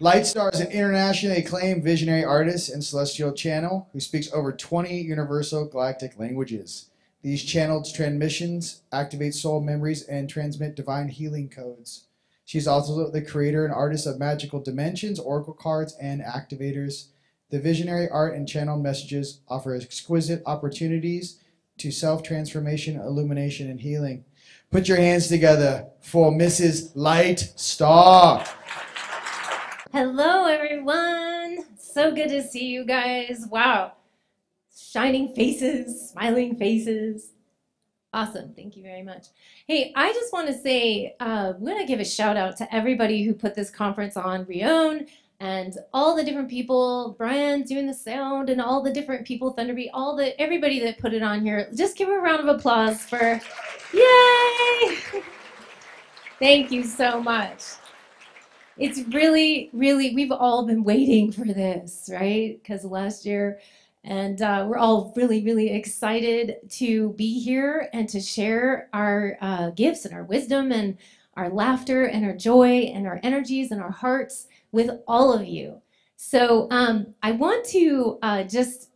Lightstar is an internationally acclaimed visionary artist and celestial channel who speaks over 20 universal galactic languages. These channeled transmissions activate soul memories and transmit divine healing codes. She's also the creator and artist of magical dimensions, oracle cards, and activators. The visionary art and channeled messages offer exquisite opportunities to self transformation, illumination, and healing. Put your hands together for Mrs. Light Star. Hello, everyone. So good to see you guys. Wow. Shining faces, smiling faces. Awesome. Thank you very much. Hey, I just want to say, uh, I'm going to give a shout out to everybody who put this conference on, Rion, and all the different people, Brian doing the sound, and all the different people, ThunderBeat, all the everybody that put it on here. Just give a round of applause for, yay! Thank you so much it's really, really, we've all been waiting for this, right? Because last year, and uh, we're all really, really excited to be here and to share our uh, gifts and our wisdom and our laughter and our joy and our energies and our hearts with all of you. So um, I want to uh, just,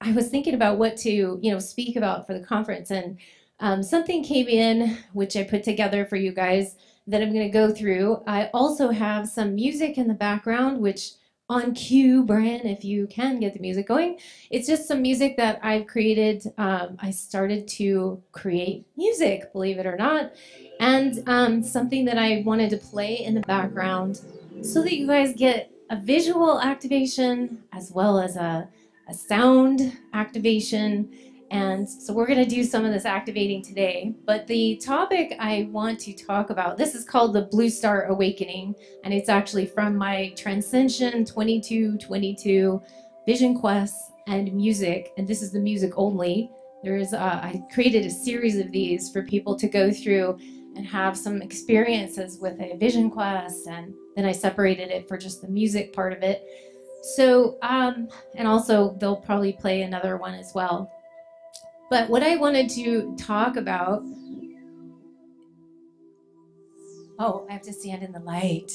I was thinking about what to, you know, speak about for the conference, and um, something came in which I put together for you guys that I'm going to go through. I also have some music in the background, which on cue, Brian, if you can get the music going. It's just some music that I've created. Um, I started to create music, believe it or not, and um, something that I wanted to play in the background so that you guys get a visual activation as well as a, a sound activation and so we're going to do some of this activating today. But the topic I want to talk about, this is called the Blue Star Awakening. And it's actually from my Transcension 2222 Vision Quests and Music. And this is the music only. There is, uh, I created a series of these for people to go through and have some experiences with a vision quest. And then I separated it for just the music part of it. So, um, and also they'll probably play another one as well. But what I wanted to talk about. Oh, I have to stand in the light.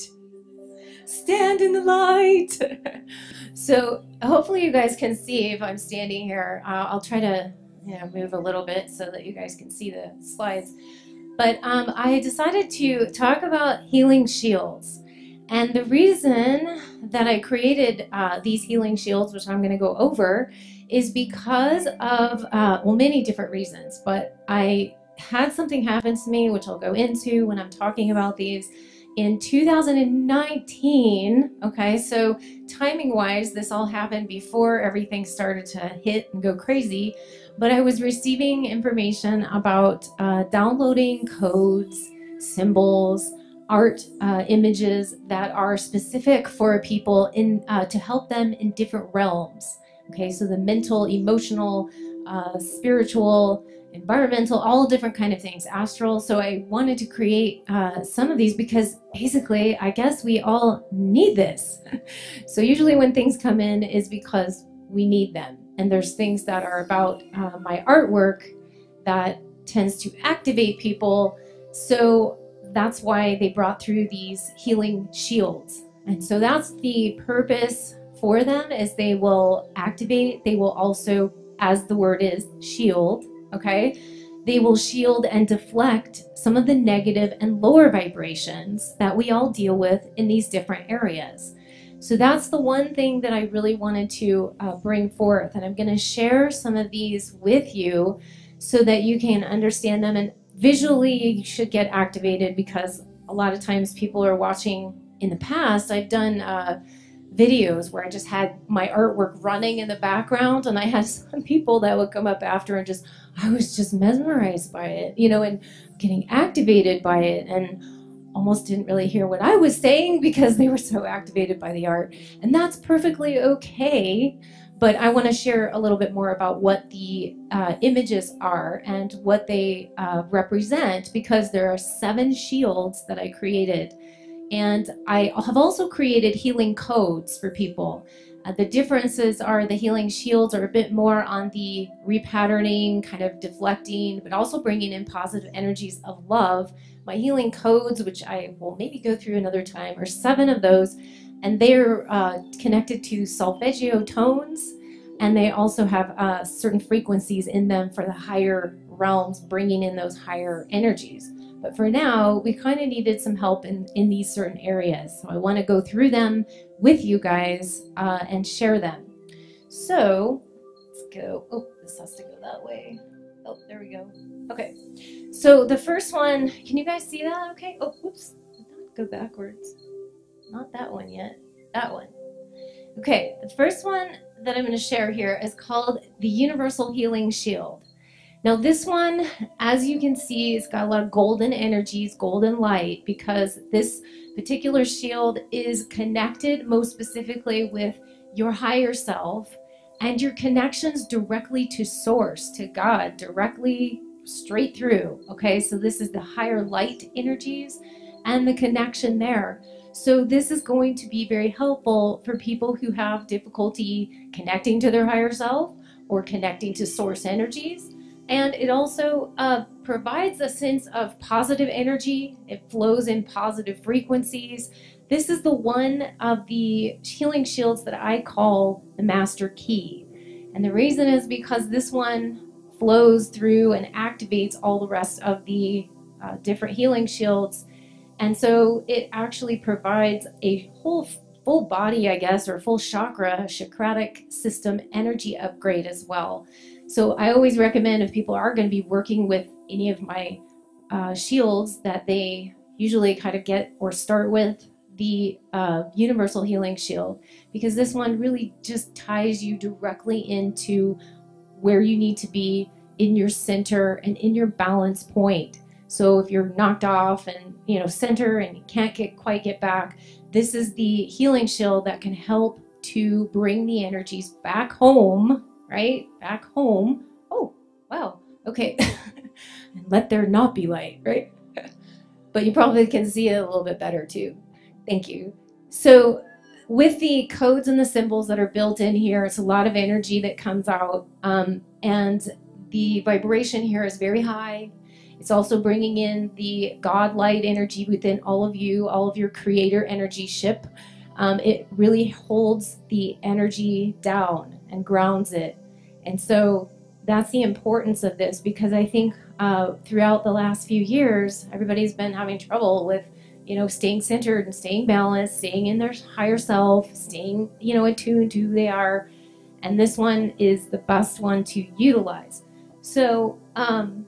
Stand in the light. so hopefully you guys can see if I'm standing here. Uh, I'll try to you know, move a little bit so that you guys can see the slides. But um, I decided to talk about healing shields. And the reason that I created uh, these healing shields, which I'm going to go over, is because of, uh, well, many different reasons, but I had something happen to me, which I'll go into when I'm talking about these in 2019. Okay, so timing wise, this all happened before everything started to hit and go crazy. But I was receiving information about uh, downloading codes, symbols, art uh, images that are specific for people in uh, to help them in different realms. Okay, so the mental, emotional, uh, spiritual, environmental, all different kind of things, astral. So I wanted to create uh, some of these because basically, I guess we all need this. so usually when things come in is because we need them. And there's things that are about uh, my artwork that tends to activate people. So that's why they brought through these healing shields. And so that's the purpose for them is they will activate, they will also, as the word is, shield, okay? They will shield and deflect some of the negative and lower vibrations that we all deal with in these different areas. So that's the one thing that I really wanted to uh, bring forth. And I'm going to share some of these with you so that you can understand them. And visually, you should get activated because a lot of times people are watching in the past. I've done uh, videos where I just had my artwork running in the background and I had some people that would come up after and just I was just mesmerized by it, you know, and getting activated by it and almost didn't really hear what I was saying because they were so activated by the art. And that's perfectly okay. But I want to share a little bit more about what the uh, images are and what they uh, represent because there are seven shields that I created and I have also created healing codes for people. Uh, the differences are the healing shields are a bit more on the repatterning, kind of deflecting, but also bringing in positive energies of love. My healing codes, which I will maybe go through another time, are seven of those, and they're uh, connected to solfeggio tones, and they also have uh, certain frequencies in them for the higher realms, bringing in those higher energies. But for now, we kind of needed some help in, in these certain areas. So I want to go through them with you guys uh, and share them. So let's go. Oh, this has to go that way. Oh, there we go. Okay. So the first one, can you guys see that? Okay. Oh, whoops. Go backwards. Not that one yet. That one. Okay. The first one that I'm going to share here is called the Universal Healing Shield. Now this one, as you can see, it's got a lot of golden energies, golden light, because this particular shield is connected most specifically with your higher self and your connections directly to source, to God, directly straight through. Okay, so this is the higher light energies and the connection there. So this is going to be very helpful for people who have difficulty connecting to their higher self or connecting to source energies and it also uh, provides a sense of positive energy. It flows in positive frequencies. This is the one of the healing shields that I call the master key. And the reason is because this one flows through and activates all the rest of the uh, different healing shields. And so it actually provides a whole full body, I guess, or full chakra, chakratic system energy upgrade as well. So I always recommend if people are going to be working with any of my uh, shields that they usually kind of get or start with the uh, Universal Healing Shield because this one really just ties you directly into where you need to be in your center and in your balance point. So if you're knocked off and you know center and you can't get quite get back, this is the healing shield that can help to bring the energies back home right? Back home. Oh, wow. Okay. and let there not be light, right? but you probably can see it a little bit better too. Thank you. So with the codes and the symbols that are built in here, it's a lot of energy that comes out. Um, and the vibration here is very high. It's also bringing in the God light energy within all of you, all of your creator energy ship. Um, it really holds the energy down and grounds it. And so that's the importance of this because I think uh, throughout the last few years, everybody's been having trouble with, you know, staying centered and staying balanced, staying in their higher self, staying, you know, attuned to who they are. And this one is the best one to utilize. So, um,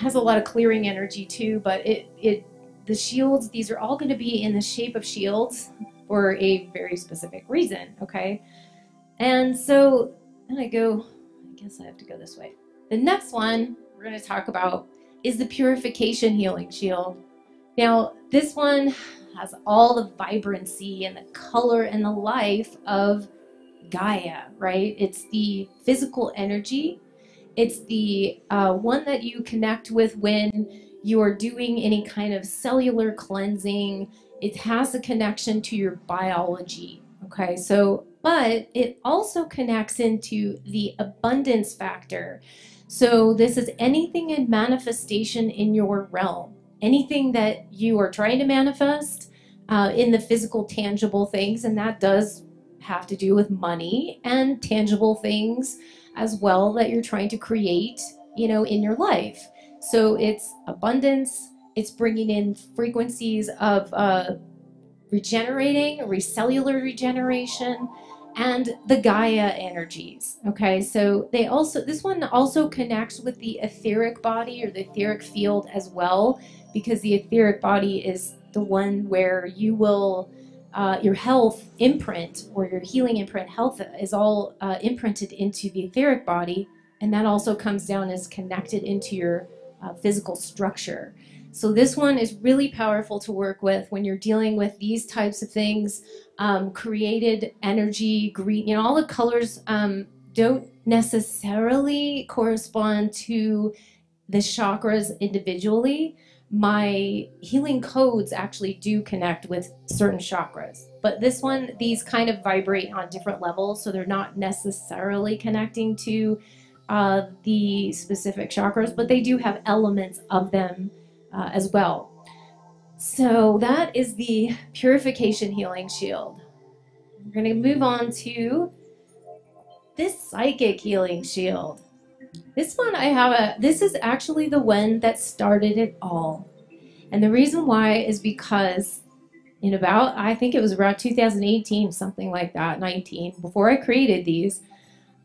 has a lot of clearing energy too, but it, it, the shields, these are all going to be in the shape of shields for a very specific reason, okay? And so and I go, I guess I have to go this way. The next one we're going to talk about is the Purification Healing Shield. Now, this one has all the vibrancy and the color and the life of Gaia, right? It's the physical energy. It's the uh, one that you connect with when you are doing any kind of cellular cleansing. It has a connection to your biology. Okay, so but it also connects into the abundance factor. So, this is anything in manifestation in your realm, anything that you are trying to manifest uh, in the physical, tangible things, and that does have to do with money and tangible things as well that you're trying to create, you know, in your life. So, it's abundance, it's bringing in frequencies of uh, regenerating, recellular regeneration and the Gaia energies. Okay, so they also, this one also connects with the etheric body or the etheric field as well, because the etheric body is the one where you will, uh, your health imprint or your healing imprint, health is all uh, imprinted into the etheric body, and that also comes down as connected into your uh, physical structure. So this one is really powerful to work with when you're dealing with these types of things. Um, created energy, green, you know, all the colors um, don't necessarily correspond to the chakras individually, my healing codes actually do connect with certain chakras. But this one, these kind of vibrate on different levels, so they're not necessarily connecting to uh, the specific chakras, but they do have elements of them uh, as well. So that is the purification healing shield. We're going to move on to this psychic healing shield. This one I have a, this is actually the one that started it all. And the reason why is because in about, I think it was around 2018, something like that, 19, before I created these,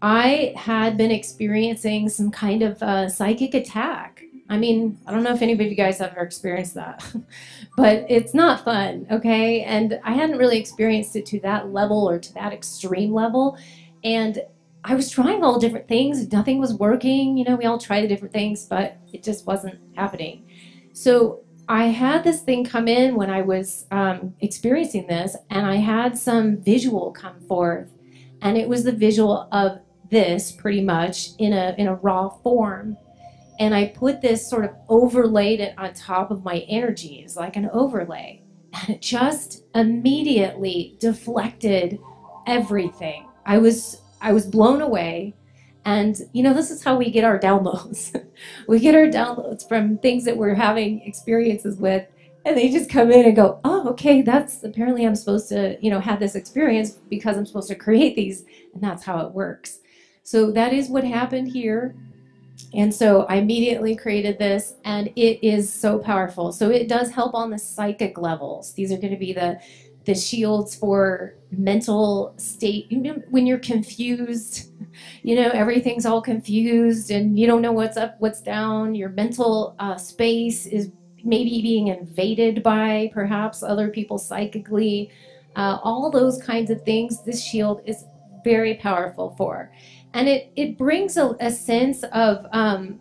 I had been experiencing some kind of psychic attack. I mean, I don't know if anybody of you guys have ever experienced that, but it's not fun, okay? And I hadn't really experienced it to that level or to that extreme level. And I was trying all different things. Nothing was working. You know, we all tried the different things, but it just wasn't happening. So I had this thing come in when I was um, experiencing this, and I had some visual come forth, and it was the visual of this pretty much in a in a raw form, and I put this sort of overlaid it on top of my energies like an overlay, and it just immediately deflected everything. I was I was blown away. And, you know, this is how we get our downloads. we get our downloads from things that we're having experiences with, and they just come in and go, oh, okay, that's apparently I'm supposed to, you know, have this experience because I'm supposed to create these, and that's how it works. So that is what happened here. And so I immediately created this, and it is so powerful. So it does help on the psychic levels. These are going to be the the shields for mental state. You know, when you're confused you know everything's all confused and you don't know what's up what's down. Your mental uh, space is maybe being invaded by perhaps other people psychically. Uh, all those kinds of things this shield is very powerful for. And it it brings a, a sense of um,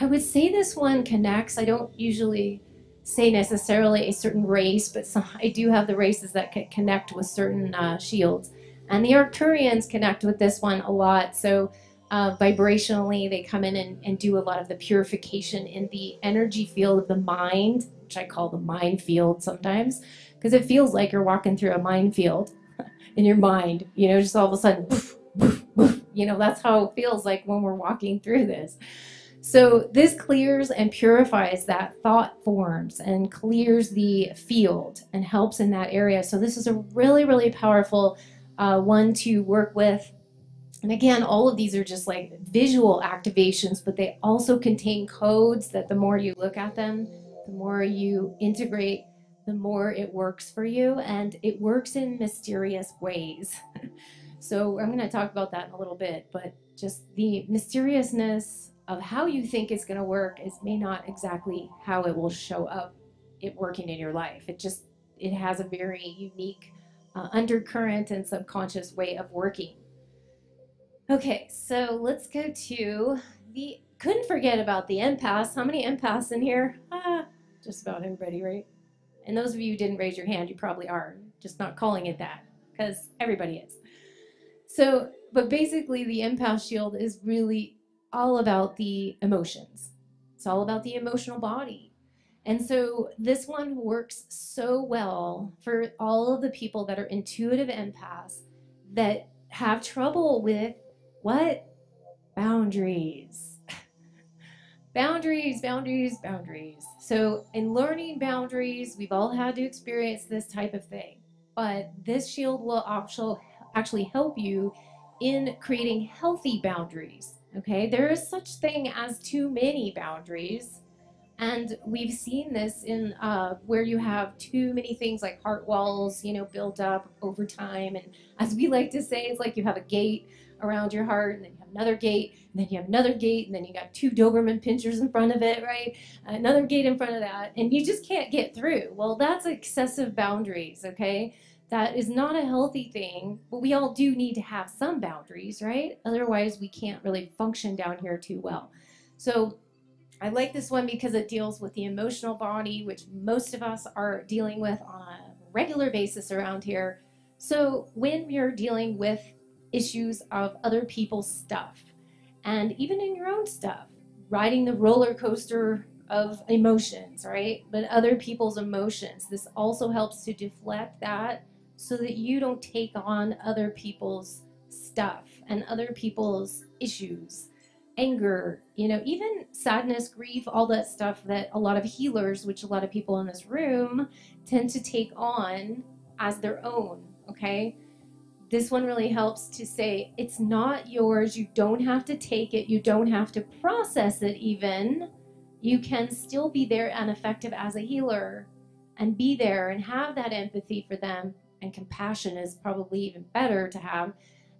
i would say this one connects i don't usually say necessarily a certain race, but some, I do have the races that can connect with certain uh, shields. And the Arcturians connect with this one a lot. So uh, vibrationally, they come in and, and do a lot of the purification in the energy field of the mind, which I call the mind field sometimes, because it feels like you're walking through a minefield in your mind. You know, just all of a sudden, poof, poof, poof. you know, that's how it feels like when we're walking through this. So this clears and purifies that thought forms and clears the field and helps in that area. So this is a really, really powerful uh, one to work with. And again, all of these are just like visual activations, but they also contain codes that the more you look at them, the more you integrate, the more it works for you. And it works in mysterious ways. so I'm going to talk about that in a little bit, but just the mysteriousness of how you think it's going to work is may not exactly how it will show up it working in your life. It just it has a very unique uh, undercurrent and subconscious way of working. Okay so let's go to the couldn't forget about the empaths. How many empaths in here? Ah, just about everybody right? And those of you who didn't raise your hand you probably are just not calling it that because everybody is. So but basically the empath shield is really all about the emotions. It's all about the emotional body. And so this one works so well for all of the people that are intuitive empaths that have trouble with what? Boundaries. boundaries, boundaries, boundaries. So in learning boundaries, we've all had to experience this type of thing. But this shield will actually help you in creating healthy boundaries Okay, there is such thing as too many boundaries. And we've seen this in uh, where you have too many things like heart walls, you know, built up over time. And as we like to say, it's like you have a gate around your heart, and then you have another gate, and then you have another gate, and then you got two Doberman pinschers in front of it, right? Another gate in front of that, and you just can't get through. Well, that's excessive boundaries, okay? That is not a healthy thing, but we all do need to have some boundaries, right? Otherwise, we can't really function down here too well. So I like this one because it deals with the emotional body, which most of us are dealing with on a regular basis around here. So when you're dealing with issues of other people's stuff, and even in your own stuff, riding the roller coaster of emotions, right? But other people's emotions. This also helps to deflect that so that you don't take on other people's stuff and other people's issues, anger, you know, even sadness, grief, all that stuff that a lot of healers, which a lot of people in this room tend to take on as their own, okay? This one really helps to say it's not yours. You don't have to take it. You don't have to process it, even. You can still be there and effective as a healer and be there and have that empathy for them and compassion is probably even better to have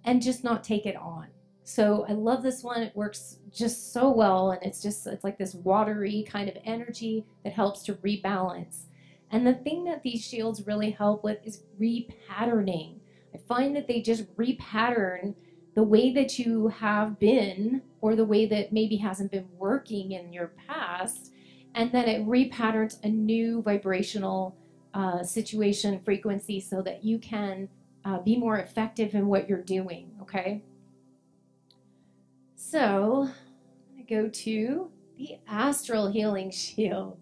and just not take it on. So I love this one. It works just so well and it's just it's like this watery kind of energy that helps to rebalance. And the thing that these shields really help with is repatterning. I find that they just repattern the way that you have been or the way that maybe hasn't been working in your past and then it repatterns a new vibrational uh, situation frequency so that you can uh, be more effective in what you're doing, okay? So, I go to the Astral Healing Shield.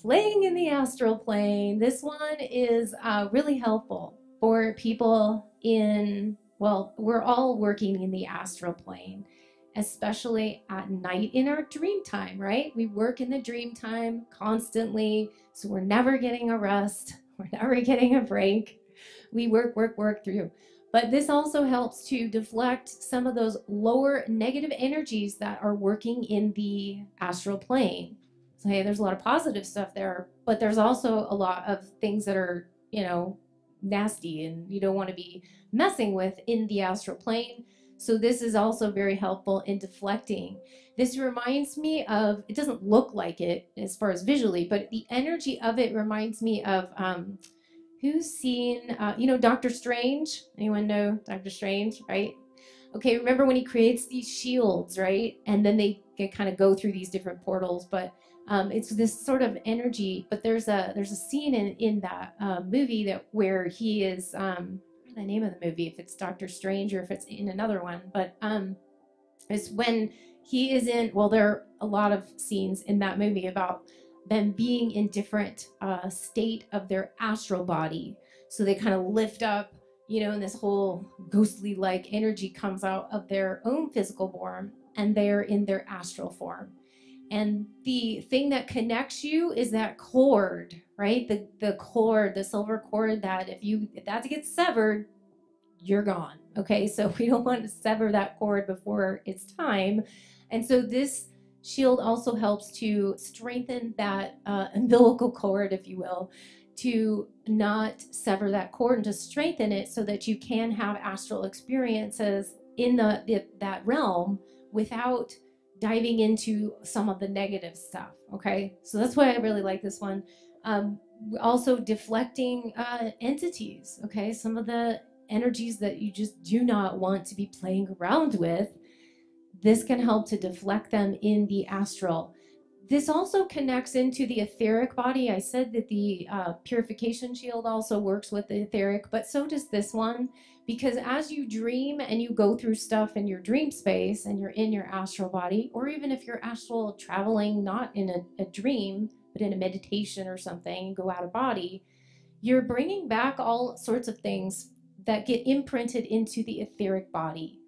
Playing in the astral plane, this one is uh, really helpful for people in, well, we're all working in the astral plane, especially at night in our dream time, right? We work in the dream time constantly so we're never getting a rest, we're never getting a break. We work, work, work through. But this also helps to deflect some of those lower negative energies that are working in the astral plane. So, hey, there's a lot of positive stuff there, but there's also a lot of things that are, you know, nasty and you don't want to be messing with in the astral plane. So this is also very helpful in deflecting. This reminds me of, it doesn't look like it as far as visually, but the energy of it reminds me of, um, who's seen, uh, you know, Doctor Strange? Anyone know Doctor Strange, right? Okay, remember when he creates these shields, right? And then they, kind of go through these different portals, but um, it's this sort of energy. But there's a there's a scene in in that uh, movie that where he is um, the name of the movie if it's Doctor Strange or if it's in another one, but um, it's when he is in. Well, there are a lot of scenes in that movie about them being in different uh, state of their astral body. So they kind of lift up, you know, and this whole ghostly like energy comes out of their own physical form, and they're in their astral form. And the thing that connects you is that cord, right? The the cord, the silver cord that if you if that gets severed, you're gone. Okay, so we don't want to sever that cord before it's time. And so this shield also helps to strengthen that uh, umbilical cord, if you will, to not sever that cord and to strengthen it so that you can have astral experiences in the, the that realm without diving into some of the negative stuff. Okay, so that's why I really like this one. Um, also deflecting uh, entities. Okay, some of the energies that you just do not want to be playing around with. This can help to deflect them in the astral. This also connects into the etheric body. I said that the uh, purification shield also works with the etheric, but so does this one because as you dream and you go through stuff in your dream space and you're in your astral body, or even if you're astral traveling, not in a, a dream, but in a meditation or something, go out of body, you're bringing back all sorts of things that get imprinted into the etheric body.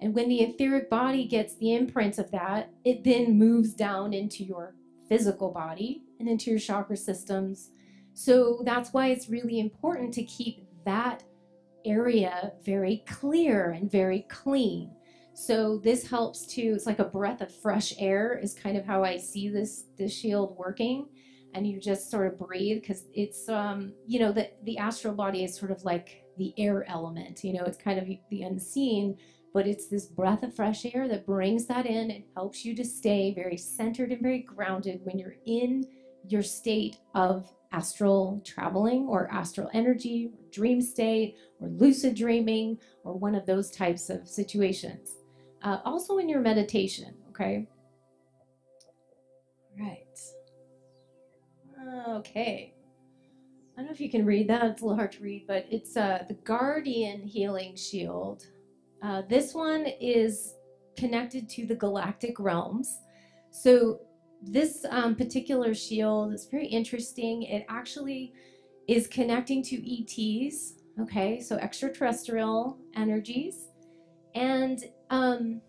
And when the etheric body gets the imprint of that, it then moves down into your physical body and into your chakra systems. So that's why it's really important to keep that area very clear and very clean. So this helps to it's like a breath of fresh air is kind of how I see this this shield working and you just sort of breathe cuz it's um you know the the astral body is sort of like the air element, you know, it's kind of the unseen, but it's this breath of fresh air that brings that in. It helps you to stay very centered and very grounded when you're in your state of astral traveling or astral energy, or dream state, or lucid dreaming, or one of those types of situations. Uh, also in your meditation, okay? Right. Okay. I don't know if you can read that. It's a little hard to read, but it's uh, the Guardian Healing Shield. Uh, this one is connected to the galactic realms. So this um, particular shield is very interesting. It actually is connecting to ETs, okay, so extraterrestrial energies. And, um,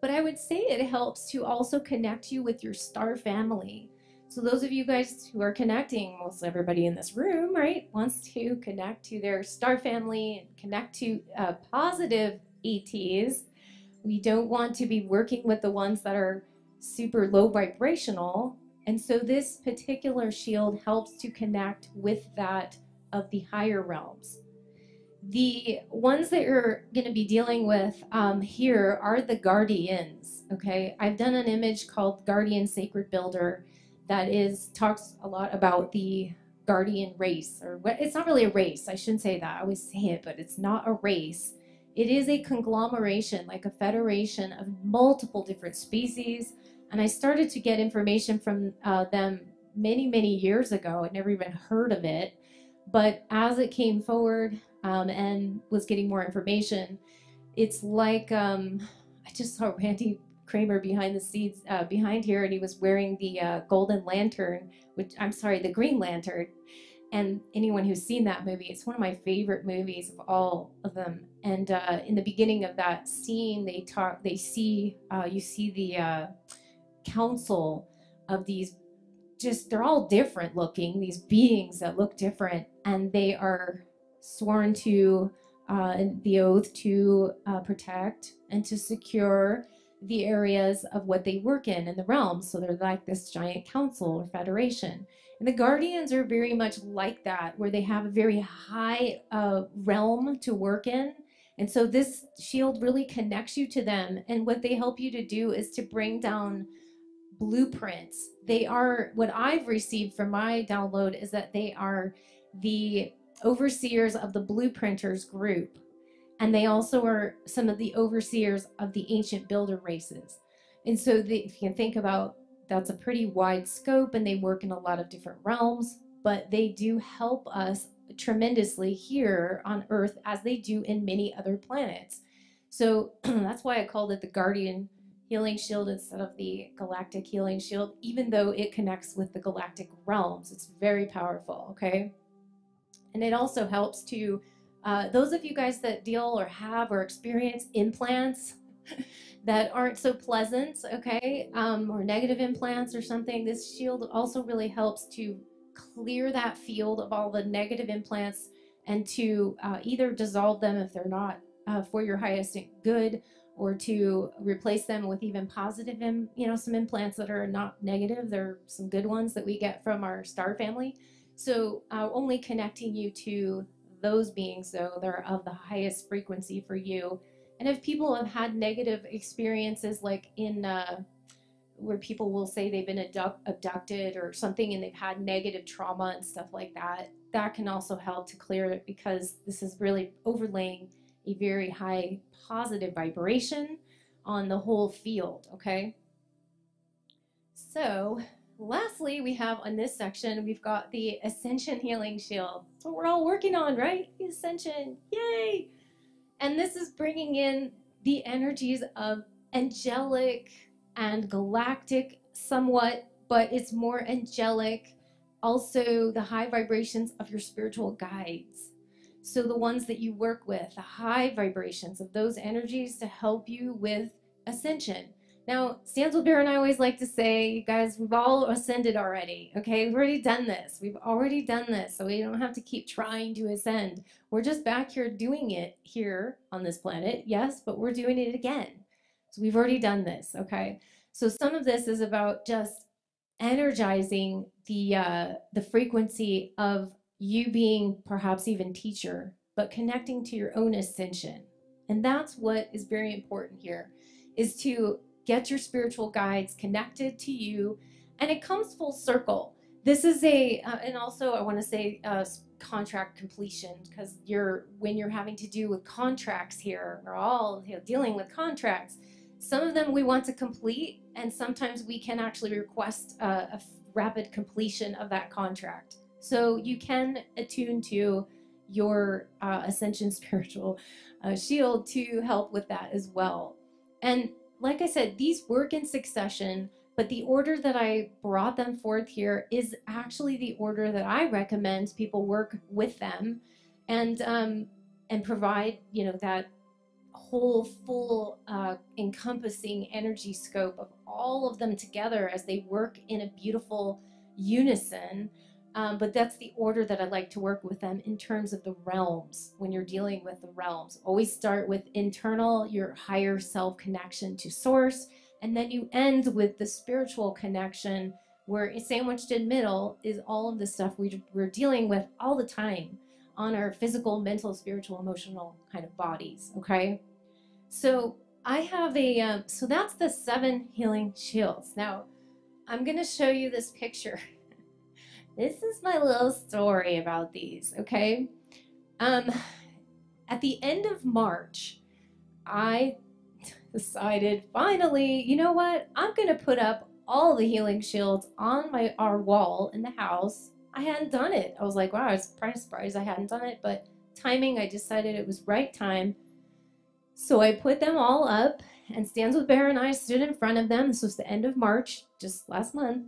but I would say it helps to also connect you with your star family. So, those of you guys who are connecting, most everybody in this room, right, wants to connect to their star family and connect to uh, positive ETs. We don't want to be working with the ones that are super low vibrational. And so this particular shield helps to connect with that of the higher realms. The ones that you're going to be dealing with um, here are the guardians. Okay, I've done an image called Guardian Sacred Builder that is talks a lot about the guardian race, or it's not really a race. I shouldn't say that. I always say it, but it's not a race. It is a conglomeration, like a federation of multiple different species and I started to get information from uh, them many, many years ago. I'd never even heard of it. But as it came forward um, and was getting more information, it's like um, I just saw Randy Cramer behind the scenes uh, behind here, and he was wearing the uh, Golden Lantern, which I'm sorry, the Green Lantern. And anyone who's seen that movie, it's one of my favorite movies of all of them. And uh, in the beginning of that scene, they talk, they see, uh, you see the uh, council of these just they're all different looking these beings that look different and they are sworn to uh, the oath to uh, protect and to secure the areas of what they work in in the realms so they're like this giant council or federation. And the guardians are very much like that where they have a very high uh, realm to work in. And so this shield really connects you to them. And what they help you to do is to bring down blueprints. They are what I've received from my download is that they are the overseers of the blueprinters group. And they also are some of the overseers of the ancient builder races. And so the, if you can think about that's a pretty wide scope and they work in a lot of different realms, but they do help us tremendously here on Earth as they do in many other planets. So that's why I called it the Guardian healing shield instead of the galactic healing shield, even though it connects with the galactic realms. It's very powerful, okay? And it also helps to, uh, those of you guys that deal or have or experience implants that aren't so pleasant, okay, um, or negative implants or something, this shield also really helps to clear that field of all the negative implants and to uh, either dissolve them if they're not uh, for your highest good or to replace them with even positive, you know, some implants that are not negative. There are some good ones that we get from our star family. So uh, only connecting you to those beings, though, they're of the highest frequency for you. And if people have had negative experiences, like in uh, where people will say they've been abduct- abducted or something and they've had negative trauma and stuff like that, that can also help to clear it because this is really overlaying a very high positive vibration on the whole field, okay? So, lastly, we have on this section, we've got the Ascension Healing Shield. That's what we're all working on, right? The Ascension, yay! And this is bringing in the energies of angelic and galactic somewhat, but it's more angelic. Also, the high vibrations of your spiritual guides. So the ones that you work with, the high vibrations of those energies to help you with ascension. Now, Stands with Bear and I always like to say, you guys, we've all ascended already. Okay, we've already done this. We've already done this, so we don't have to keep trying to ascend. We're just back here doing it here on this planet, yes, but we're doing it again. So we've already done this. Okay, so some of this is about just energizing the uh, the frequency of you being perhaps even teacher, but connecting to your own ascension. And that's what is very important here is to get your spiritual guides connected to you and it comes full circle. This is a uh, and also I want to say uh, contract completion because you're when you're having to do with contracts here, we're all you know, dealing with contracts. Some of them we want to complete, and sometimes we can actually request a, a rapid completion of that contract. So you can attune to your uh, ascension spiritual uh, shield to help with that as well. And like I said, these work in succession. But the order that I brought them forth here is actually the order that I recommend people work with them, and um, and provide you know that whole full uh, encompassing energy scope of all of them together as they work in a beautiful unison. Um, but that's the order that I like to work with them in terms of the realms when you're dealing with the realms. Always start with internal, your higher self connection to source, and then you end with the spiritual connection where sandwiched in middle is all of the stuff we, we're dealing with all the time on our physical, mental, spiritual, emotional kind of bodies. Okay. So I have a, um, so that's the seven healing shields. Now I'm going to show you this picture. this is my little story about these. Okay. Um, at the end of March, I decided finally, you know what? I'm going to put up all the healing shields on my our wall in the house. I hadn't done it. I was like, wow, I was pretty surprised I hadn't done it, but timing, I decided it was right time. So I put them all up, and Stands with Bear and I stood in front of them. This was the end of March, just last month.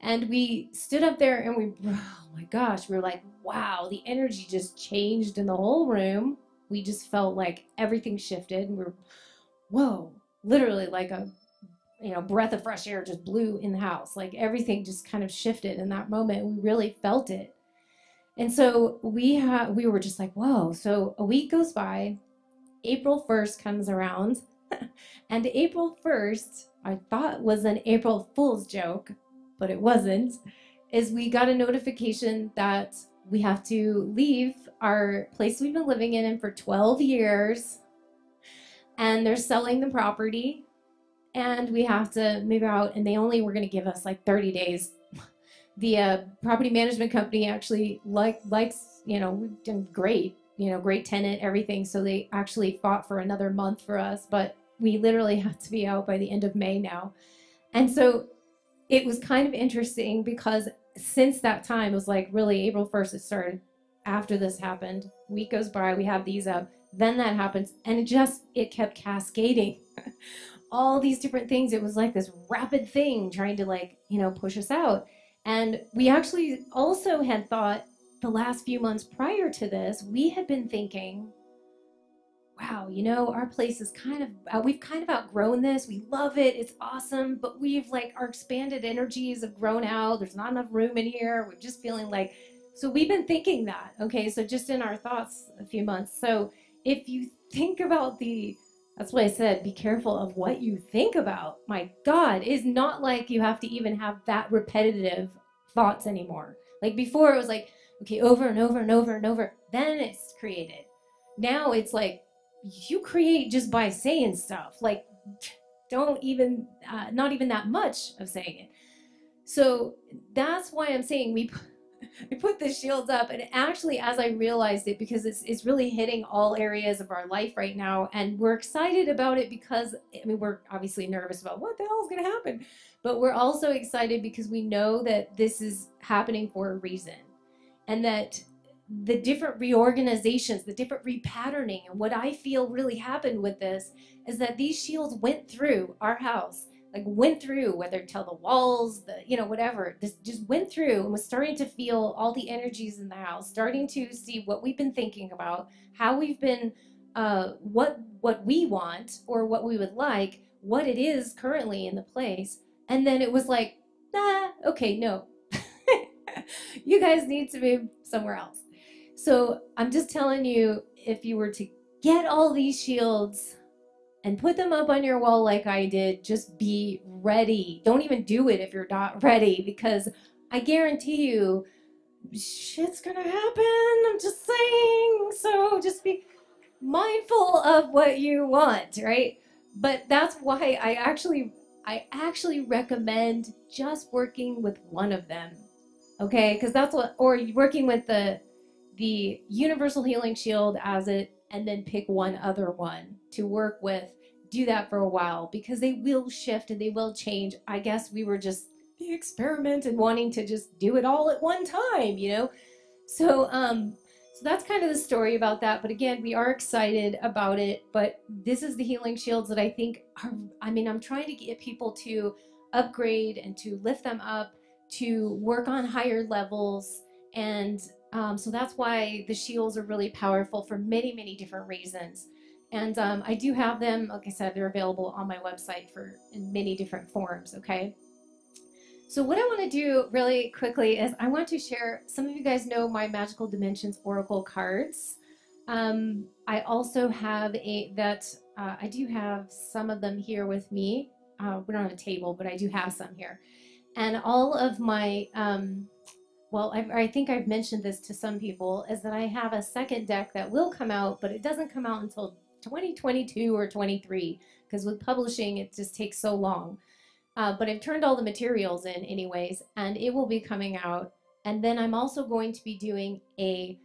And we stood up there and we, oh my gosh, we were like, wow, the energy just changed in the whole room. We just felt like everything shifted. And we we're, whoa, literally like a you know breath of fresh air just blew in the house. Like everything just kind of shifted in that moment. We really felt it. And so we have we were just like whoa. So a week goes by. April 1st comes around. And april 1st i thought was an april fool's joke but it wasn't is we got a notification that we have to leave our place we've been living in for 12 years and they're selling the property and we have to move out and they only were going to give us like 30 days. The uh, property management company actually like likes you know we've done great you know great tenant everything so they actually fought for another month for us but we literally have to be out by the end of may now. And so it was kind of interesting because since that time it was like really april 1st it started after this happened. Week goes by we have these up then that happens and it just it kept cascading. All these different things it was like this rapid thing trying to like you know push us out. And we actually also had thought the last few months prior to this we had been thinking wow you know our place is kind of uh, we've kind of outgrown this we love it it's awesome but we've like our expanded energies have grown out there's not enough room in here we're just feeling like so we've been thinking that okay so just in our thoughts a few months so if you think about the that's why I said be careful of what you think about. My God, it's not like you have to even have that repetitive thoughts anymore. Like before, it was like, okay, over and over and over and over. Then it's created. Now it's like you create just by saying stuff. Like, don't even, uh, not even that much of saying it. So that's why I'm saying we I put the shields up and actually as I realized it because it's it's really hitting all areas of our life right now and we're excited about it because I mean we're obviously nervous about what the hell is going to happen but we're also excited because we know that this is happening for a reason and that the different reorganizations, the different repatterning, and what I feel really happened with this is that these shields went through our house like went through whether tell the walls the you know whatever this just went through and was starting to feel all the energies in the house starting to see what we've been thinking about how we've been uh, what what we want or what we would like what it is currently in the place. And then it was like nah okay no. You guys need to move somewhere else so i'm just telling you if you were to get all these shields and put them up on your wall like I did. Just be ready. Don't even do it if you're not ready because I guarantee you shit's gonna happen. I'm just saying. So just be mindful of what you want, right? But that's why I actually I actually recommend just working with one of them. Okay? Cuz that's what or working with the the universal healing shield as it and then pick one other one to work with. Do that for a while because they will shift and they will change. I guess we were just the experiment and wanting to just do it all at one time, you know? So, um, so that's kind of the story about that. But again, we are excited about it. But this is the healing shields that I think are, I mean, I'm trying to get people to upgrade and to lift them up, to work on higher levels. And um, so that's why the shields are really powerful for many, many different reasons. And um, I do have them, like I said, they're available on my website for in many different forms, okay? So what I want to do really quickly is I want to share, some of you guys know my Magical Dimensions Oracle cards. Um, I also have a, that, uh, I do have some of them here with me. Uh, we don't have a table, but I do have some here. And all of my, um, well, I, I think I've mentioned this to some people, is that I have a second deck that will come out, but it doesn't come out until 2022 or 23, because with publishing, it just takes so long. Uh, but I've turned all the materials in anyways, and it will be coming out. And then I'm also going to be doing a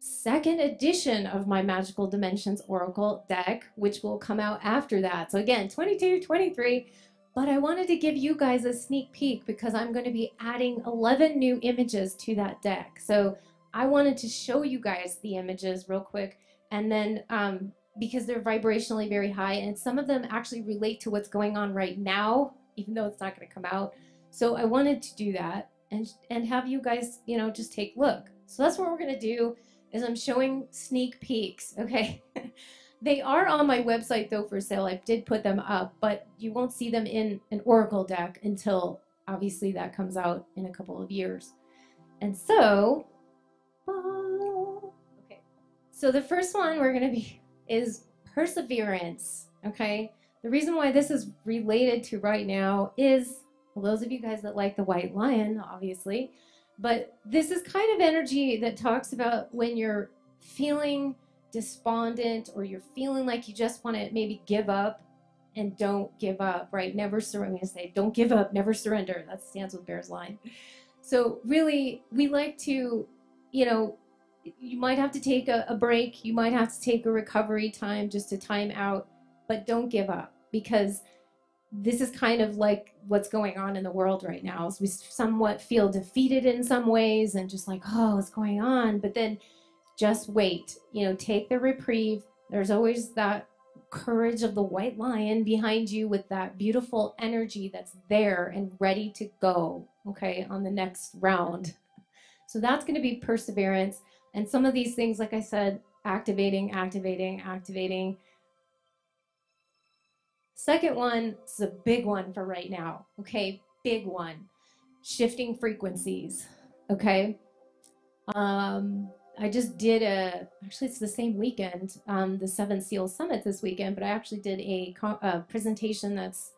second edition of my Magical Dimensions Oracle deck, which will come out after that. So again, 22, 23. But I wanted to give you guys a sneak peek because I'm going to be adding 11 new images to that deck. So I wanted to show you guys the images real quick. And then um, because they're vibrationally very high, and some of them actually relate to what's going on right now even though it's not going to come out. So I wanted to do that and and have you guys, you know, just take a look. So that's what we're going to do is I'm showing sneak peeks, okay? they are on my website though for sale. I did put them up, but you won't see them in an Oracle deck until obviously that comes out in a couple of years. And so okay. So the first one we're going to be is perseverance, okay? The reason why this is related to right now is, well, those of you guys that like the white lion, obviously, but this is kind of energy that talks about when you're feeling despondent or you're feeling like you just want to maybe give up and don't give up, right? Never surrender. I'm going to say, don't give up, never surrender. That Stands with Bear's line. So, really, we like to, you know, you might have to take a, a break, you might have to take a recovery time just to time out but don't give up because this is kind of like what's going on in the world right now is we somewhat feel defeated in some ways and just like oh what's going on but then just wait you know take the reprieve there's always that courage of the white lion behind you with that beautiful energy that's there and ready to go okay on the next round so that's going to be perseverance and some of these things like i said activating activating activating Second one is a big one for right now. Okay, big one. Shifting frequencies. Okay. Um, I just did a, actually, it's the same weekend, um, the Seven Seals Summit this weekend, but I actually did a, a presentation that's,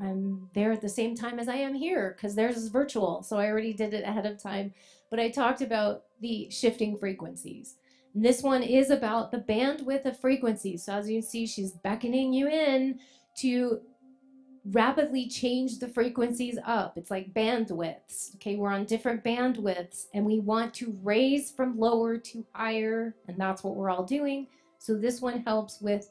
I'm there at the same time as I am here because theirs is virtual. So I already did it ahead of time. But I talked about the shifting frequencies. And this one is about the bandwidth of frequencies. So as you see, she's beckoning you in to rapidly change the frequencies up. It's like bandwidths. Okay, we're on different bandwidths and we want to raise from lower to higher, and that's what we're all doing. So this one helps with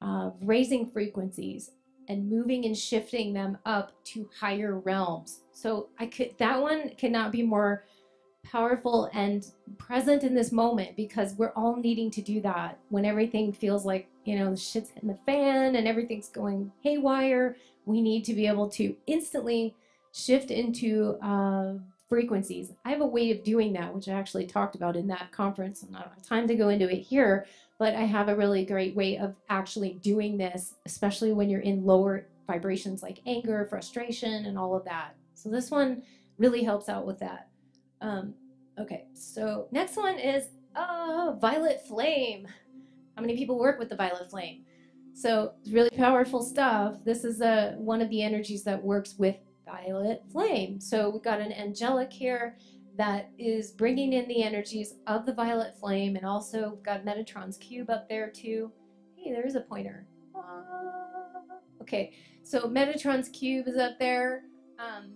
uh, raising frequencies and moving and shifting them up to higher realms. So I could that one cannot be more powerful and present in this moment because we're all needing to do that when everything feels like you know the shit's hitting the fan and everything's going haywire we need to be able to instantly shift into uh, frequencies i have a way of doing that which i actually talked about in that conference i don't have time to go into it here but i have a really great way of actually doing this especially when you're in lower vibrations like anger frustration and all of that so this one really helps out with that um, okay, so next one is uh, Violet Flame. How many people work with the Violet Flame? So really powerful stuff. This is a, one of the energies that works with Violet Flame. So we've got an angelic here that is bringing in the energies of the Violet Flame, and also we've got Metatron's cube up there too. Hey, there's a pointer. Uh, okay, so Metatron's cube is up there. Um,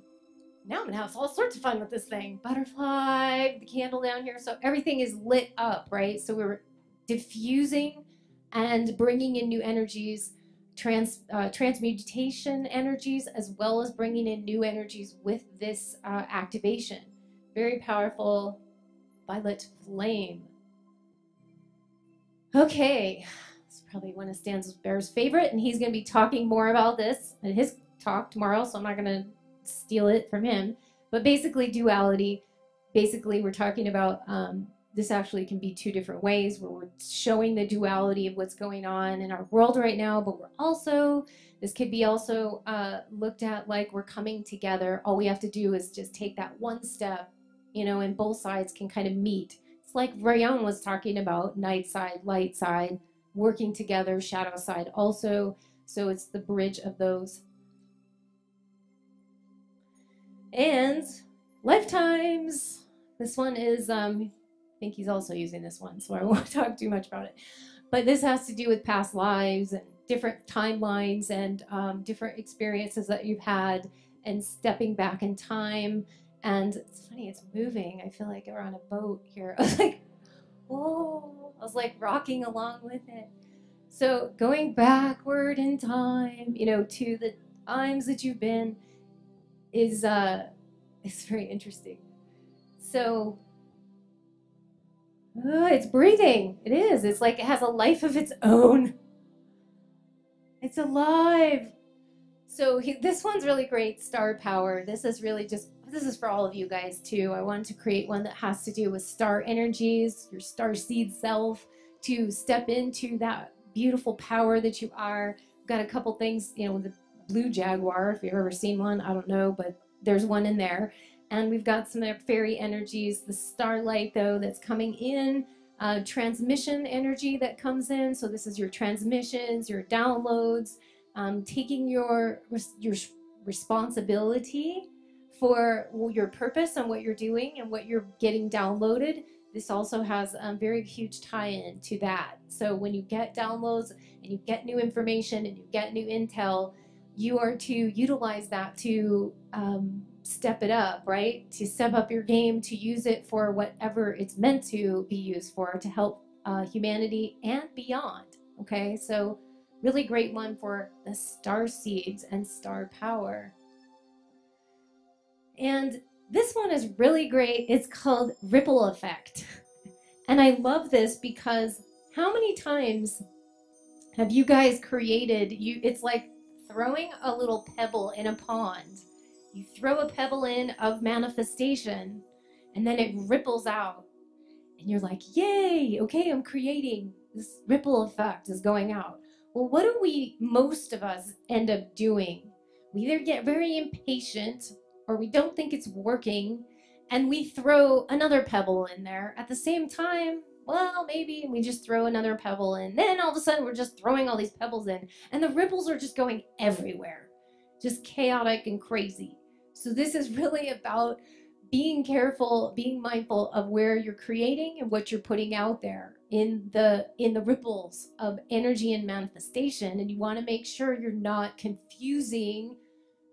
now I'm gonna have all sorts of fun with this thing. Butterfly, the candle down here. So everything is lit up, right? So we're diffusing and bringing in new energies, trans, uh, transmutation energies, as well as bringing in new energies with this uh, activation. Very powerful violet flame. Okay, it's probably one of Stan's Bear's favorite, and he's going to be talking more about this in his talk tomorrow, so I'm not going to steal it from him. But basically, duality. Basically, we're talking about um, this actually can be two different ways where we're showing the duality of what's going on in our world right now, but we're also, this could be also uh, looked at like we're coming together. All we have to do is just take that one step, you know, and both sides can kind of meet. It's like Rion was talking about night side, light side, working together, shadow side also. So it's the bridge of those. And lifetimes. This one is um, think he's also using this one, so I won't talk too much about it. But this has to do with past lives and different timelines and um, different experiences that you've had and stepping back in time. And it's funny, it's moving. I feel like we're on a boat here. I was like, whoa, I was like rocking along with it. So going backward in time, you know, to the times that you've been is uh is very interesting. So Oh, it's breathing. It is. It's like it has a life of its own. It's alive. So he, this one's really great. Star power. This is really just. This is for all of you guys too. I wanted to create one that has to do with star energies, your star seed self, to step into that beautiful power that you are. I've got a couple things, you know, the blue jaguar. If you've ever seen one, I don't know, but there's one in there. And we've got some fairy energies, the starlight though that's coming in, uh, transmission energy that comes in. So this is your transmissions, your downloads, um, taking your your responsibility for your purpose and what you're doing and what you're getting downloaded. This also has a very huge tie-in to that. So when you get downloads and you get new information and you get new intel, you are to utilize that to um, step it up, right? To step up your game, to use it for whatever it's meant to be used for, to help uh, humanity and beyond. Okay, so really great one for the star seeds and star power. And this one is really great. It's called Ripple Effect. And I love this because how many times have you guys created you it's like throwing a little pebble in a pond you throw a pebble in of manifestation and then it ripples out. And you're like, yay, okay, I'm creating. This ripple effect is going out. Well, what do we, most of us, end up doing? We either get very impatient or we don't think it's working and we throw another pebble in there at the same time. Well, maybe we just throw another pebble in. Then all of a sudden, we're just throwing all these pebbles in, and the ripples are just going everywhere. Just chaotic and crazy. So this is really about being careful, being mindful of where you're creating and what you're putting out there in the in the ripples of energy and manifestation and you want to make sure you're not confusing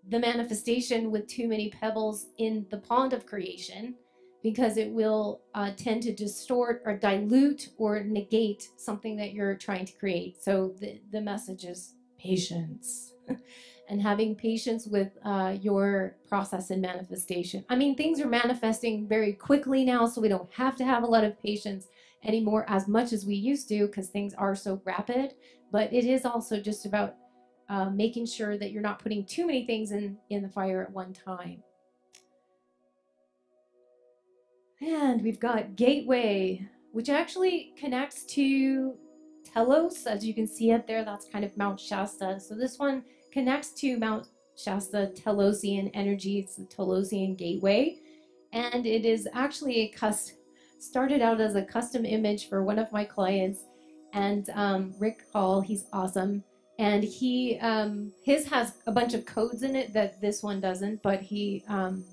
the manifestation with too many pebbles in the pond of creation because it will uh, tend to distort or dilute or negate something that you're trying to create. So the, the message is patience. and having patience with uh, your process and manifestation. I mean, things are manifesting very quickly now, so we don't have to have a lot of patience anymore as much as we used to because things are so rapid. But it is also just about uh, making sure that you're not putting too many things in, in the fire at one time. And we've got Gateway, which actually connects to Telos, as you can see up there. That's kind of Mount Shasta. So this one connects to Mount Shasta Telosian energy. It's the Telosian Gateway. And it is actually a custom, started out as a custom image for one of my clients. And um, Rick Hall, he's awesome. And he, um, his has a bunch of codes in it that this one doesn't, but he um,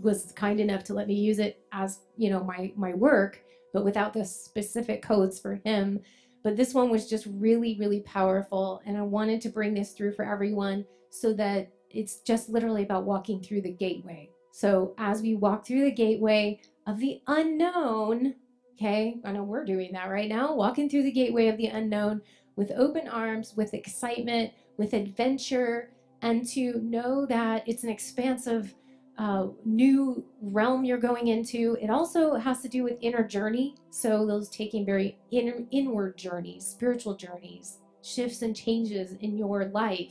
was kind enough to let me use it as, you know, my, my work, but without the specific codes for him. But this one was just really, really powerful. And I wanted to bring this through for everyone so that it's just literally about walking through the gateway. So as we walk through the gateway of the unknown, okay, I know we're doing that right now, walking through the gateway of the unknown with open arms, with excitement, with adventure, and to know that it's an expansive uh, new realm you're going into. It also has to do with inner journey. So those taking very inner, inward journeys, spiritual journeys, shifts and changes in your life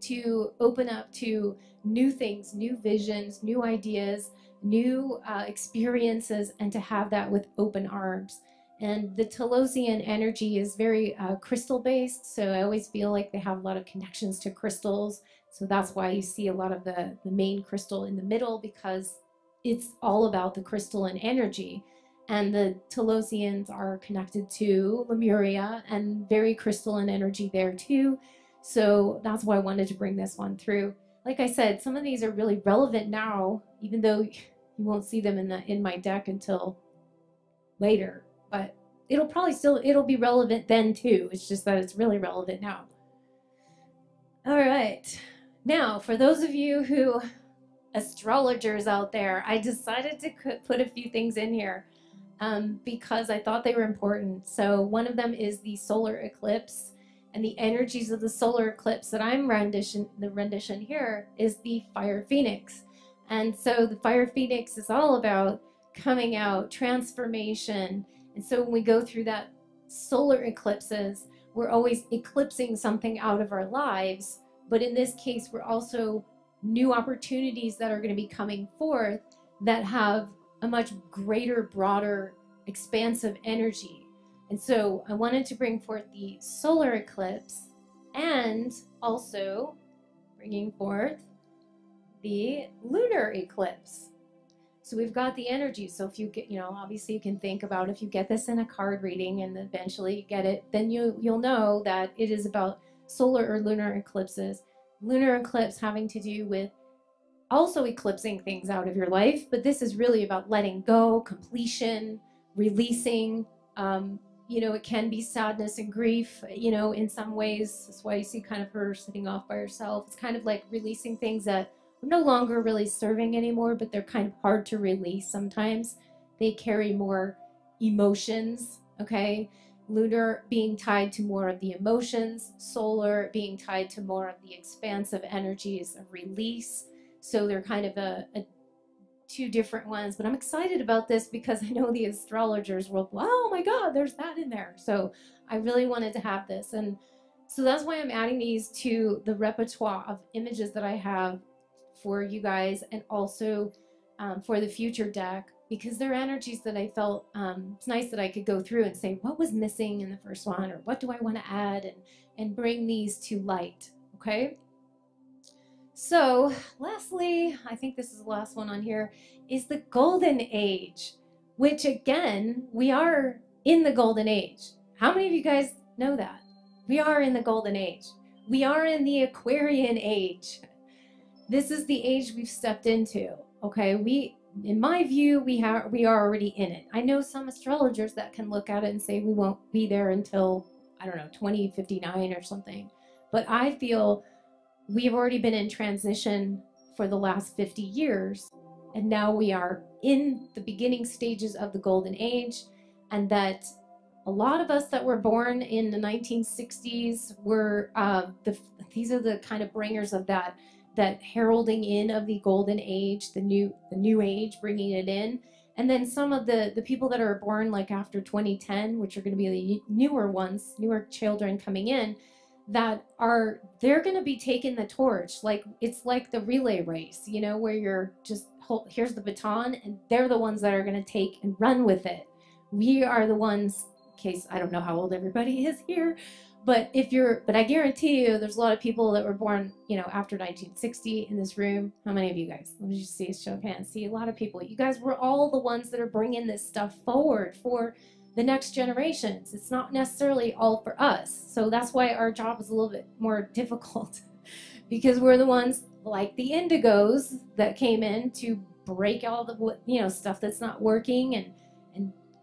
to open up to new things, new visions, new ideas, new uh, experiences, and to have that with open arms. And the Telosian energy is very uh, crystal based, so I always feel like they have a lot of connections to crystals. So that's why you see a lot of the, the main crystal in the middle because it's all about the crystalline energy. And the Telosians are connected to Lemuria and very crystalline energy there too. So that's why I wanted to bring this one through. Like I said, some of these are really relevant now, even though you won't see them in the in my deck until later. But it'll probably still it'll be relevant then too. It's just that it's really relevant now. All right. Now, for those of you who astrologers out there, I decided to put a few things in here um, because I thought they were important. So one of them is the solar eclipse and the energies of the solar eclipse that I'm rendition the rendition here is the fire phoenix. And so the fire phoenix is all about coming out, transformation. And so when we go through that solar eclipses, we're always eclipsing something out of our lives. But in this case, we're also new opportunities that are going to be coming forth that have a much greater, broader, expansive energy. And so I wanted to bring forth the solar eclipse and also bringing forth the lunar eclipse. So we've got the energy. So if you get, you know, obviously you can think about if you get this in a card reading and eventually you get it, then you you'll know that it is about solar or lunar eclipses. Lunar eclipse having to do with also eclipsing things out of your life, but this is really about letting go, completion, releasing. Um, you know, it can be sadness and grief, you know, in some ways. That's why you see kind of her sitting off by herself. It's kind of like releasing things that are no longer really serving anymore, but they're kind of hard to release sometimes. They carry more emotions, okay? Lunar being tied to more of the emotions, solar being tied to more of the expansive energies of release so they're kind of a, a two different ones. But I'm excited about this because I know the astrologers will, oh my God, there's that in there. So I really wanted to have this. And so that's why I'm adding these to the repertoire of images that I have for you guys and also um, for the future deck because they're energies that I felt um, it's nice that I could go through and say what was missing in the first one or what do I want to add and and bring these to light okay so, lastly, I think this is the last one on here, is the golden age, which again, we are in the golden age. How many of you guys know that? We are in the golden age. We are in the Aquarian age. This is the age we've stepped into. Okay, we in my view, we have we are already in it. I know some astrologers that can look at it and say we won't be there until I don't know 2059 or something. But I feel we've already been in transition for the last 50 years, and now we are in the beginning stages of the golden age, and that a lot of us that were born in the 1960s were uh, the these are the kind of bringers of that that heralding in of the golden age, the new the new age, bringing it in. And then some of the the people that are born like after 2010, which are going to be the newer ones, newer children coming in, that are they're going to be taking the torch like it's like the relay race you know where you're just here's the baton and they're the ones that are going to take and run with it we are the ones in case i don't know how old everybody is here but if you're but i guarantee you there's a lot of people that were born you know after 1960 in this room how many of you guys let me just see a show of hands see a lot of people you guys were all the ones that are bringing this stuff forward for the next generations. It's not necessarily all for us. So that's why our job is a little bit more difficult because we're the ones like the indigos that came in to break all the you know stuff that's not working and and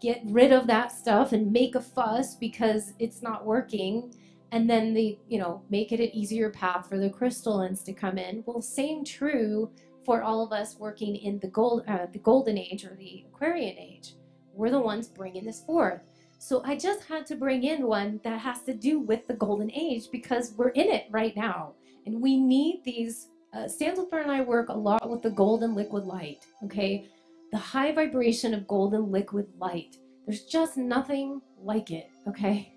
get rid of that stuff and make a fuss because it's not working and then the you know make it an easier path for the crystallines to come in well same true for all of us working in the gold uh, the golden age or the aquarian age we're the ones bringing this forth. So I just had to bring in one that has to do with the golden age because we're in it right now. And we need these. Uh, Stanley and I work a lot with the golden liquid light, okay? The high vibration of golden liquid light. There's just nothing like it, okay?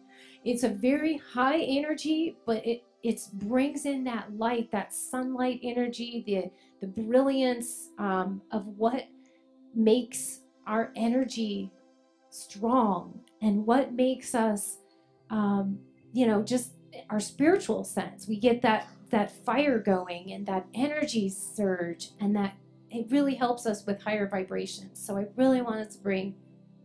It's a very high energy, but it it brings in that light, that sunlight energy, the the brilliance um, of what makes our energy strong and what makes us, um, you know, just our spiritual sense. We get that that fire going and that energy surge, and that it really helps us with higher vibrations. So I really wanted to bring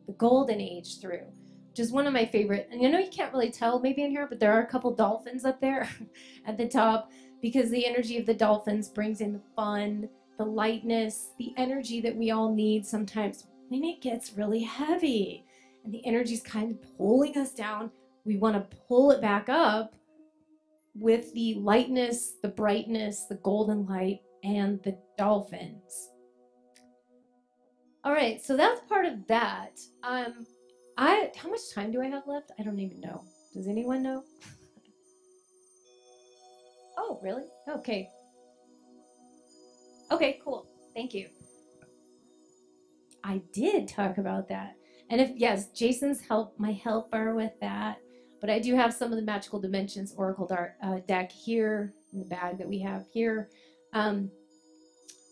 the golden age through which is one of my favorite. And you know, you can't really tell maybe in here, but there are a couple dolphins up there at the top because the energy of the dolphins brings in the fun, the lightness, the energy that we all need sometimes when it gets really heavy and the energy is kind of pulling us down. We want to pull it back up with the lightness, the brightness, the golden light, and the dolphins. All right, so that's part of that. Um, I how much time do I have left? I don't even know. Does anyone know? oh, really? Okay. Okay, cool. Thank you. I did talk about that. And if yes, Jason's help my helper with that. But I do have some of the magical dimensions oracle dart, uh, deck here in the bag that we have here. Um,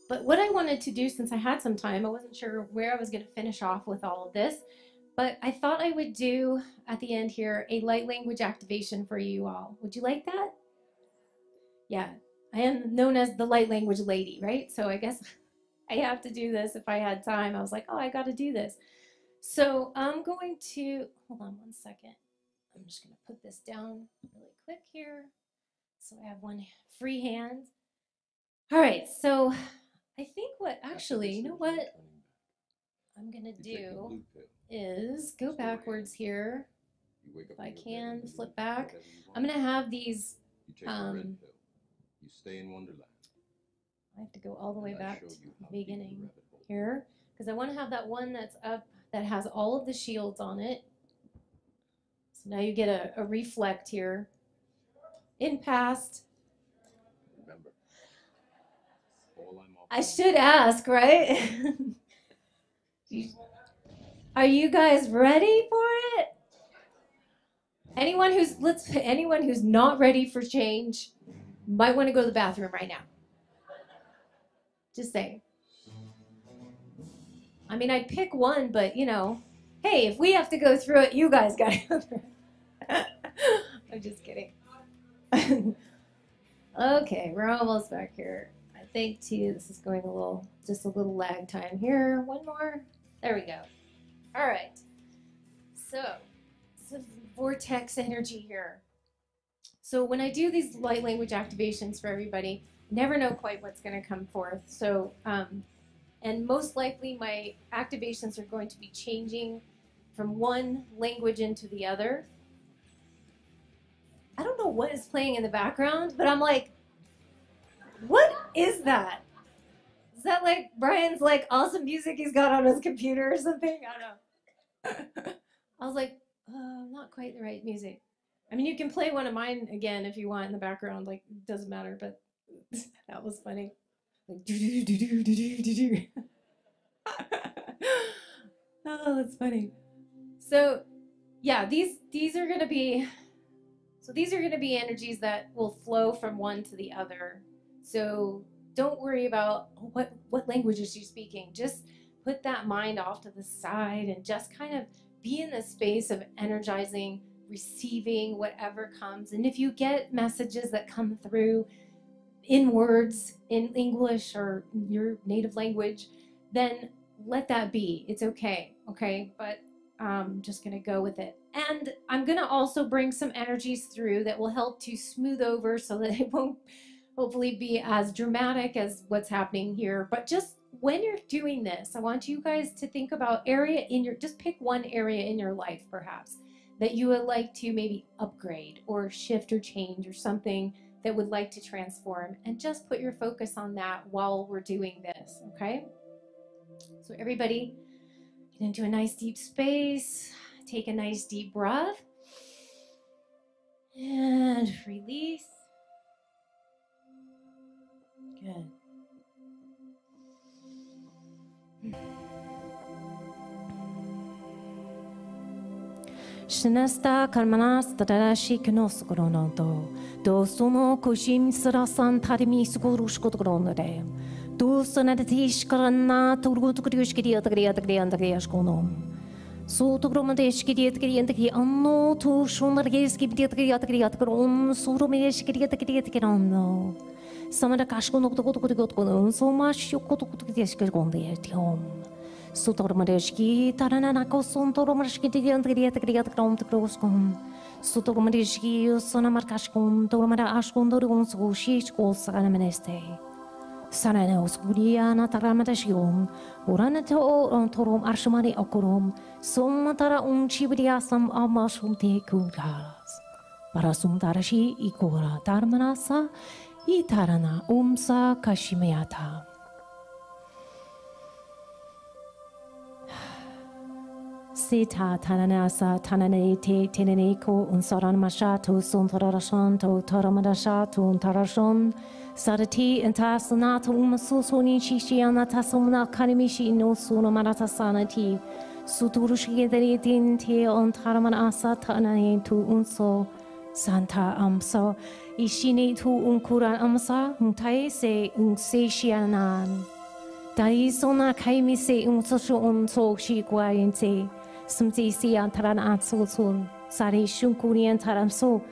but what I wanted to do, since I had some time, I wasn't sure where I was going to finish off with all of this. But I thought I would do at the end here a light language activation for you all. Would you like that? Yeah, I am known as the light language lady, right? So I guess I have to do this if I had time. I was like, oh, I got to do this. So I'm going to, hold on one second. I'm just going to put this down really quick here. So I have one free hand. All right, so I think what actually, you know what I'm going to do is go backwards here. If I can flip back, I'm gonna have these. Um, you stay in Wonderland. I have to go all the way back to the beginning here because I want to have that one that's up that has all of the shields on it. So now you get a, a reflect here. In past. Remember, I should ask, right? Are you guys ready for it? Anyone who's let's anyone who's not ready for change might want to go to the bathroom right now. Just saying. I mean, I'd pick one, but you know, hey, if we have to go through it, you guys got to it. I'm just kidding. okay, we're almost back here. I think too, this is going a little, just a little lag time here. One more. There we go. All right. So, some vortex energy here. So when I do these light language activations for everybody, never know quite what's going to come forth. So, um, and most likely my activations are going to be changing from one language into the other. I don't know what is playing in the background, but I'm like, is that? Is that like Brian's like awesome music he's got on his computer or something? I don't know. I was like, uh, not quite the right music. I mean, you can play one of mine again if you want in the background. Like, doesn't matter. But that was funny. Like, do do do do do do do. oh, that's funny. So, yeah, these these are gonna be. So these are gonna be energies that will flow from one to the other so don't worry about what what language is she speaking. Just put that mind off to the side and just kind of be in the space of energizing, receiving whatever comes. And if you get messages that come through in words, in English or your native language, then let that be. It's okay. Okay. But I'm just going to go with it. And I'm going to also bring some energies through that will help to smooth over so that it won't hopefully be as dramatic as what's happening here, but just when you're doing this, I want you guys to think about area in your, just pick one area in your life perhaps that you would like to maybe upgrade or shift or change or something that would like to transform and just put your focus on that while we're doing this, okay? So everybody get into a nice deep space, take a nice deep breath and release. Good. Shinasta kalmanas tadarashi kinoskoro no do, do kushim surasan tarimi sugurushkotokoro de, do sonatish karana turgutukriushkiriyatakriyatakriyantakriyaskonom. Sotogromen değişikliği anno tuşunlar gelişkip diye diye diye diye diye. Samara kashko nuk të kutu kutu kutu kutu Unë soma shio kutu kutu kutu kutu kutu kutu kutu Sutor mërëshki, taranana ko sun toro mërëshki të gjënë të grijë të grijë të kromë të kroskëm. Sutor mërëshki, sona markashkëm, toro mërë ashkëm, toro unë së gushi, që kosë kanë më neste. Sana në oskuria në tara më të shkëm, ura në të orën të rëmë arshëmari tara unë që bëria sëmë a më shumë të e. Para sëmë tara shi i いたらなおんさかしめやた。سیتا تنن اسا تنن تی تنن کو اون ساران مشا تو سون ترارشان تو تارمدشا تو اون ترارشان سارتی انتا سنات اون سوسونی چیشی انا تسمنا کنمیشی اینو سونو مرات سانتی سو دوروش گدری دین تی اون تارمن اسا تنن تو اون سو Santa amsa ishini tu unkuran amsa un taise un seishianan. Dai sona kaimi se un tsosho un tso shi guayente. Sumte se antaran atsotun. Sare shun kuri an taramso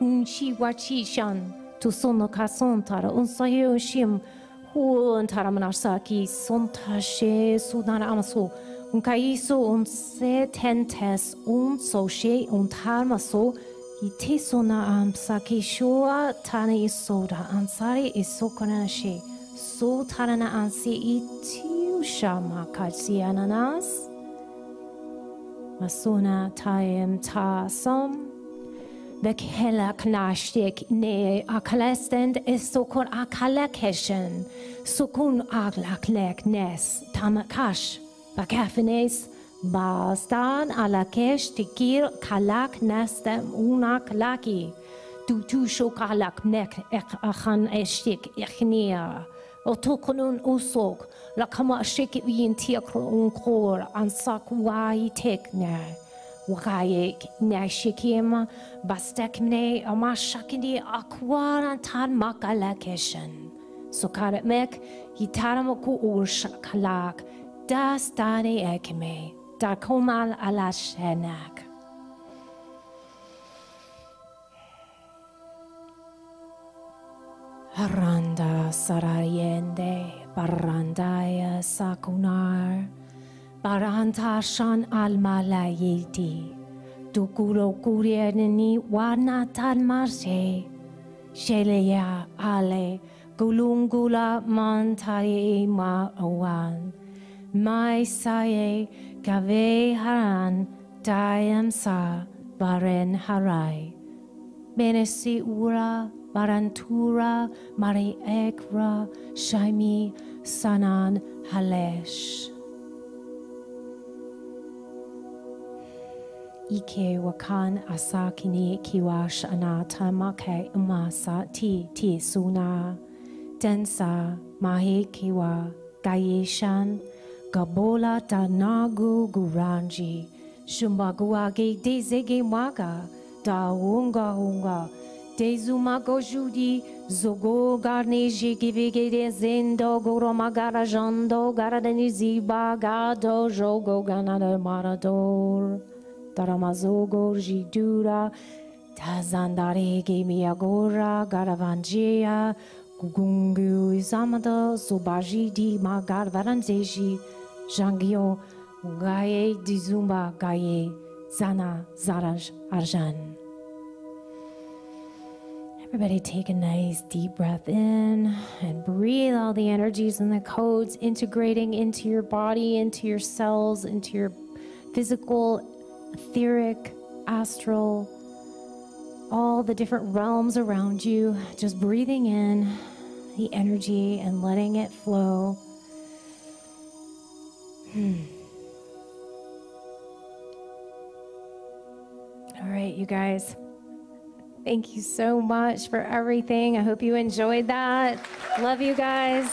un shi wa chi shan, Tu sono kason tara unsahe unshim. Huon taramarsaki sontashe su nar amso, Unkaiso unse tentes unso she untarmaso. Ki shua tana i so da an sari i so kona she so tara na an si i tiu sha ma ka si ananas Masona taem ta som Vekela knashtik ne akalestend is sokon akalekeshen sokun aglaklek nes tamakash bakafines Bastan a la kesh te kir kalak nastem unak laki. Du tu sho kalak nek ek achan eshik echnia. وتكونون أسوق لكما أشيك ينتيك أنكور أنصاك واي تكنا وغايك نعشيكيما بستك مني أما شكني أكواران تان مقالكشن سكارت مك يتارمكو أورشك لك داستاني أكمي karet mek yitaramoku ur shakalak das dane da komal ala shenak. Haranda sarayende barandaya sakunar. Baranta shan alma la yilti. Dukuro kurienini wana tan marse. Sheleya ale gulungula mantaye ma awan. Mai saye kave haran dayam sa baren harai. Benesi ura barantura mari ekra shaimi sanan halesh. ike wakan asa kini kiwash anata make umasa ti ti suna densa mahi kiwa gayeshan gabola ta nagu guranji. Shumbagua ge dezege maga. Da wunga hunga dezuma gojudi zogo garne jigivige de zendo goro magara jando. Gara deniziba gado jogo ganada marador. Taramazogo Jidura, Tazandare Gemiagora, Garavanjea, Gugungu Zamada, Sobajidi Magarvaranzeji, Gaye Dizumba Gaye, Zana Zaraj Arjan. Everybody take a nice deep breath in and breathe all the energies and the codes integrating into your body, into your cells, into your physical etheric, astral, all the different realms around you, just breathing in the energy and letting it flow. Hmm. All right, you guys. Thank you so much for everything. I hope you enjoyed that. Love you guys.